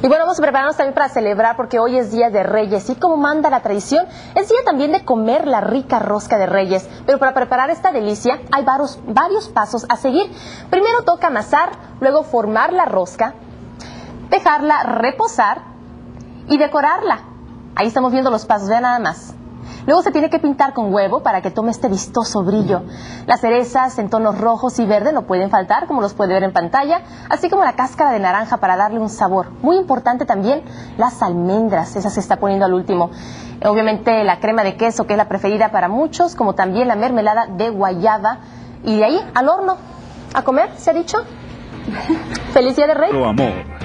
Y bueno, vamos a prepararnos también para celebrar porque hoy es Día de Reyes y como manda la tradición, es día también de comer la rica rosca de Reyes. Pero para preparar esta delicia hay varios, varios pasos a seguir. Primero toca amasar, luego formar la rosca, dejarla reposar y decorarla. Ahí estamos viendo los pasos, vean nada más. Luego se tiene que pintar con huevo para que tome este vistoso brillo. Las cerezas en tonos rojos y verde no pueden faltar, como los puede ver en pantalla, así como la cáscara de naranja para darle un sabor. Muy importante también las almendras, esas se está poniendo al último. Obviamente la crema de queso, que es la preferida para muchos, como también la mermelada de guayaba. Y de ahí al horno, a comer, ¿se ha dicho? Feliz día de rey. Pro amor.